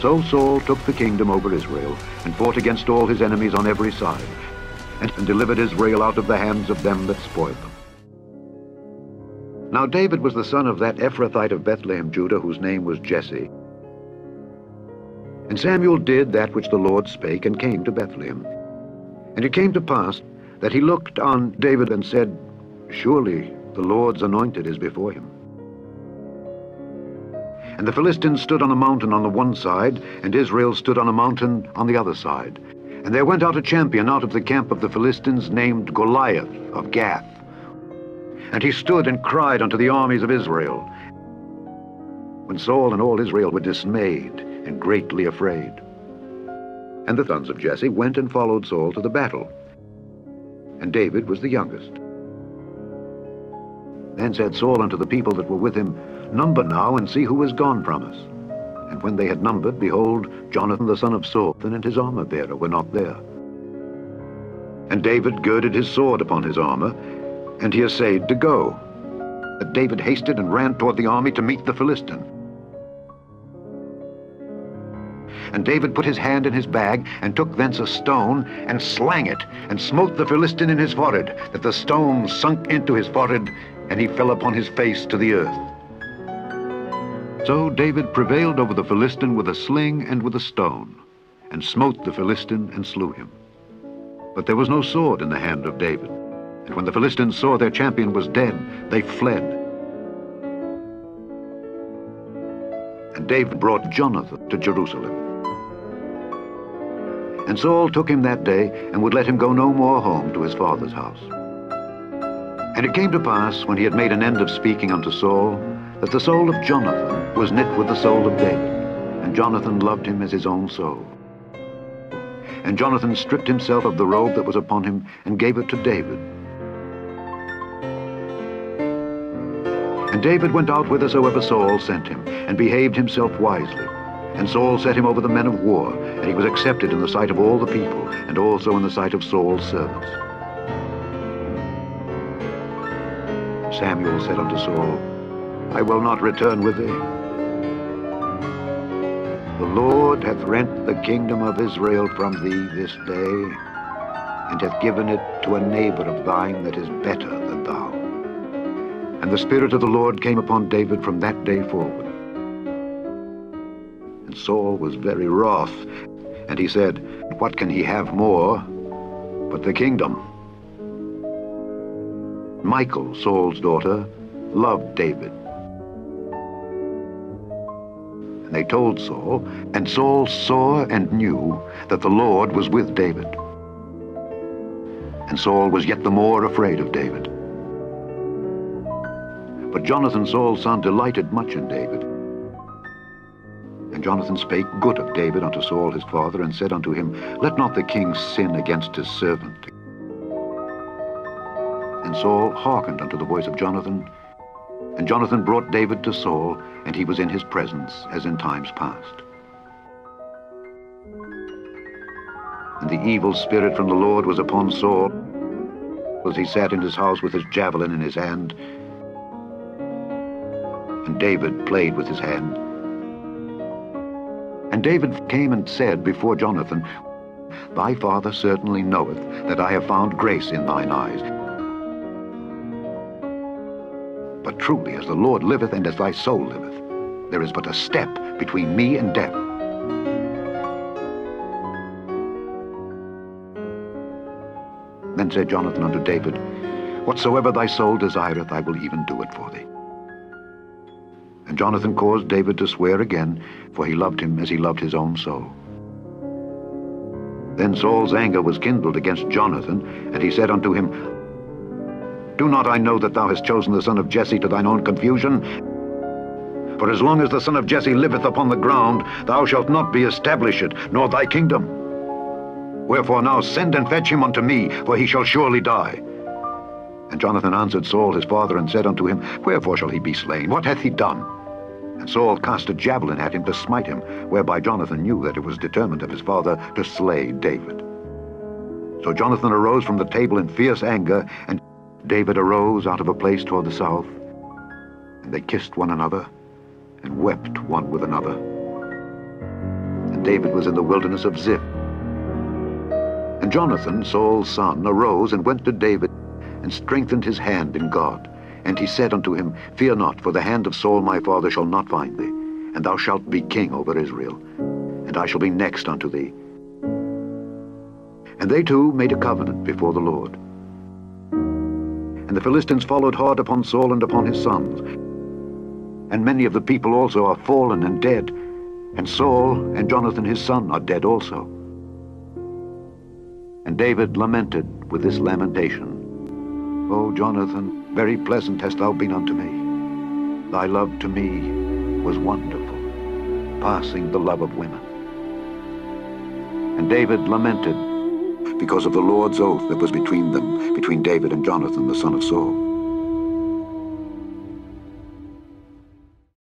So Saul took the kingdom over Israel and fought against all his enemies on every side and delivered Israel out of the hands of them that spoiled them. Now David was the son of that Ephrathite of Bethlehem, Judah, whose name was Jesse. And Samuel did that which the Lord spake, and came to Bethlehem. And it came to pass that he looked on David and said, Surely the Lord's anointed is before him. And the Philistines stood on a mountain on the one side, and Israel stood on a mountain on the other side. And there went out a champion out of the camp of the Philistines named Goliath of Gath. And he stood and cried unto the armies of Israel. When Saul and all Israel were dismayed and greatly afraid. And the sons of Jesse went and followed Saul to the battle. And David was the youngest. Then said Saul unto the people that were with him, Number now, and see who is gone from us. And when they had numbered, behold, Jonathan the son of Saul and his armor-bearer were not there. And David girded his sword upon his armor, and he essayed to go. But David hasted and ran toward the army to meet the Philistine. And David put his hand in his bag, and took thence a stone, and slang it, and smote the Philistine in his forehead, that the stone sunk into his forehead, and he fell upon his face to the earth. So David prevailed over the Philistine with a sling and with a stone, and smote the Philistine and slew him. But there was no sword in the hand of David. And when the Philistines saw their champion was dead, they fled. And David brought Jonathan to Jerusalem. And Saul took him that day, and would let him go no more home to his father's house. And it came to pass, when he had made an end of speaking unto Saul, that the soul of Jonathan was knit with the soul of David, and Jonathan loved him as his own soul. And Jonathan stripped himself of the robe that was upon him, and gave it to David. And David went out whithersoever Saul sent him, and behaved himself wisely. And Saul set him over the men of war, and he was accepted in the sight of all the people, and also in the sight of Saul's servants. Samuel said unto Saul, I will not return with thee. The Lord hath rent the kingdom of Israel from thee this day, and hath given it to a neighbor of thine that is better than thou. And the Spirit of the Lord came upon David from that day forward. Saul was very wroth, and he said, What can he have more but the kingdom? Michal, Saul's daughter, loved David. And they told Saul, and Saul saw and knew that the Lord was with David. And Saul was yet the more afraid of David. But Jonathan, Saul's son, delighted much in David. Jonathan spake good of David unto Saul his father, and said unto him, Let not the king sin against his servant. And Saul hearkened unto the voice of Jonathan. And Jonathan brought David to Saul, and he was in his presence as in times past. And the evil spirit from the Lord was upon Saul, as he sat in his house with his javelin in his hand. And David played with his hand. David came and said before Jonathan, Thy father certainly knoweth that I have found grace in thine eyes. But truly, as the Lord liveth and as thy soul liveth, there is but a step between me and death. Then said Jonathan unto David, Whatsoever thy soul desireth, I will even do it for thee. And Jonathan caused David to swear again, for he loved him as he loved his own soul. Then Saul's anger was kindled against Jonathan, and he said unto him, do not I know that thou hast chosen the son of Jesse to thine own confusion? For as long as the son of Jesse liveth upon the ground, thou shalt not be established, nor thy kingdom. Wherefore now send and fetch him unto me, for he shall surely die. And Jonathan answered Saul his father, and said unto him, Wherefore shall he be slain? What hath he done? And Saul cast a javelin at him to smite him, whereby Jonathan knew that it was determined of his father to slay David. So Jonathan arose from the table in fierce anger, and David arose out of a place toward the south, and they kissed one another and wept one with another. And David was in the wilderness of Ziph. And Jonathan, Saul's son, arose and went to David and strengthened his hand in God. And he said unto him, Fear not, for the hand of Saul my father shall not find thee, and thou shalt be king over Israel, and I shall be next unto thee. And they two made a covenant before the Lord. And the Philistines followed hard upon Saul and upon his sons. And many of the people also are fallen and dead, and Saul and Jonathan his son are dead also. And David lamented with this lamentation, O Jonathan, very pleasant hast thou been unto me. Thy love to me was wonderful, passing the love of women. And David lamented because of the Lord's oath that was between them, between David and Jonathan, the son of Saul.